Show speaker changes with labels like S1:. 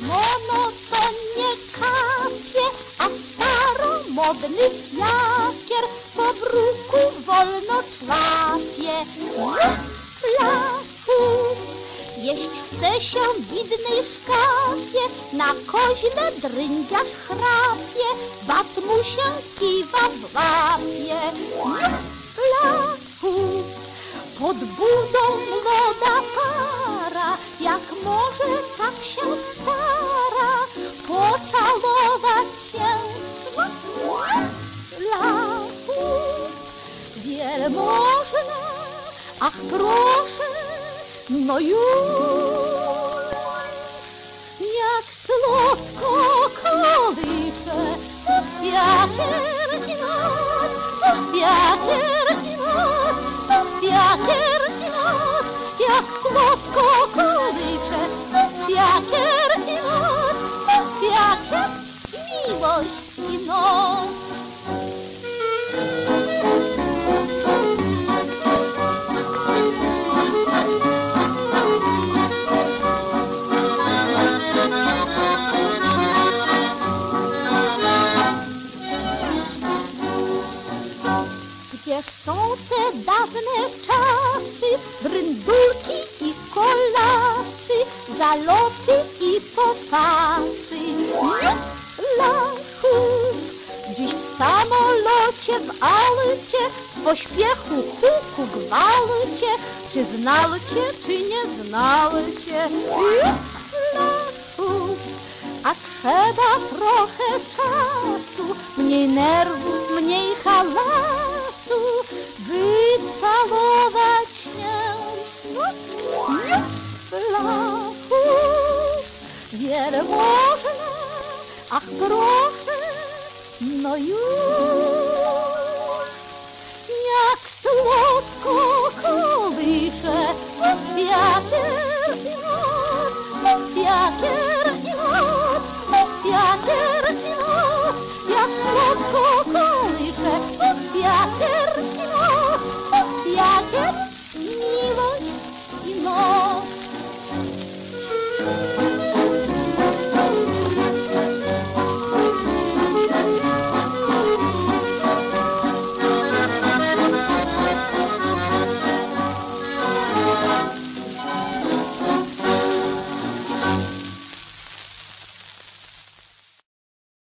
S1: Mo, to nie kapie, a staromodny jakier po bruku wolno człapie. Plafu, jeść chce się widnej skapie, na koźle dryndziarz chrapie, bat mu się kiwa w łapie. Plafu, pod budą młoda para, jak może tak się Можно, ах, брошена мною. Як солодко колише, всяке розіна, всяке розіна, всяке розіна, як солодко колише, всяке розіна, всяке милость і ночь. Są te dawne czasy, bryndulki i kolasy, zaloty i popasy. Lachu, dziś w samolocie, w aucie, w pośpiechu, huku, gwałcie, czy znał cię, czy nie znał cię. A trzeba trochę czasu, mniej nerwów, mniej hałasu, Wiele można, ach proszę, no już. Jak słodko kołysze pod wiatr i noc, pod wiatr i noc, pod wiatr i noc.